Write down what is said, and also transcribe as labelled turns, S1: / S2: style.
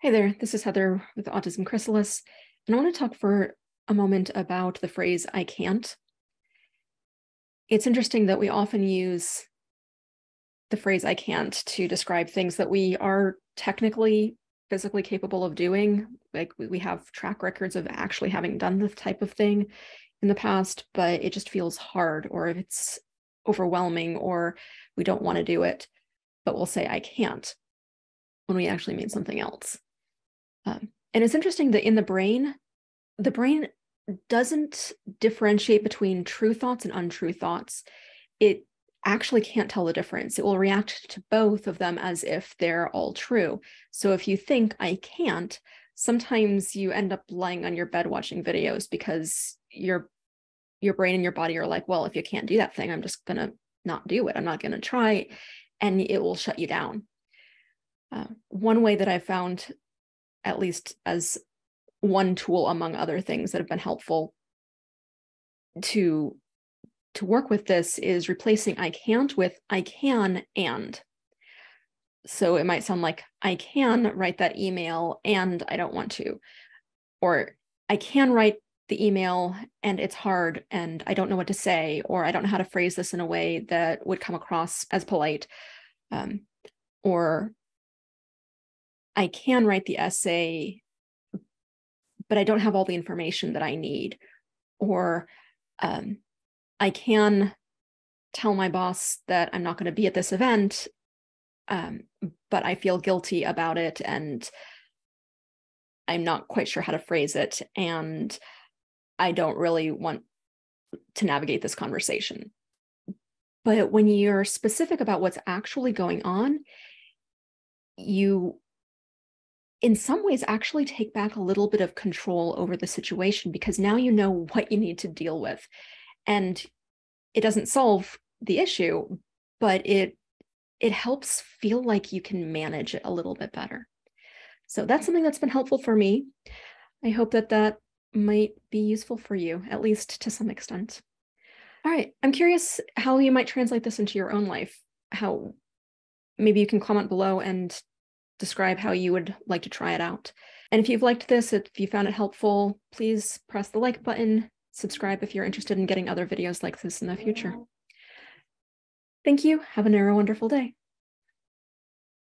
S1: Hey there, this is Heather with Autism Chrysalis, and I want to talk for a moment about the phrase I can't. It's interesting that we often use the phrase I can't to describe things that we are technically physically capable of doing. Like we have track records of actually having done this type of thing in the past, but it just feels hard or it's overwhelming or we don't want to do it, but we'll say I can't when we actually mean something else. Um, and it's interesting that in the brain, the brain doesn't differentiate between true thoughts and untrue thoughts. It actually can't tell the difference. It will react to both of them as if they're all true. So if you think I can't, sometimes you end up lying on your bed watching videos because your your brain and your body are like, well, if you can't do that thing, I'm just gonna not do it. I'm not gonna try, and it will shut you down. Uh, one way that I found at least as one tool among other things that have been helpful to to work with this is replacing I can't with I can and. So it might sound like I can write that email and I don't want to. Or I can write the email and it's hard and I don't know what to say, or I don't know how to phrase this in a way that would come across as polite. Um, or I can write the essay, but I don't have all the information that I need. Or um, I can tell my boss that I'm not going to be at this event, um, but I feel guilty about it and I'm not quite sure how to phrase it. And I don't really want to navigate this conversation. But when you're specific about what's actually going on, you in some ways actually take back a little bit of control over the situation because now you know what you need to deal with. And it doesn't solve the issue but it it helps feel like you can manage it a little bit better. So that's something that's been helpful for me. I hope that that might be useful for you at least to some extent. All right i'm curious how you might translate this into your own life how maybe you can comment below and describe how you would like to try it out. And if you've liked this, if you found it helpful, please press the like button, subscribe if you're interested in getting other videos like this in the future. Thank you. Have a wonderful day.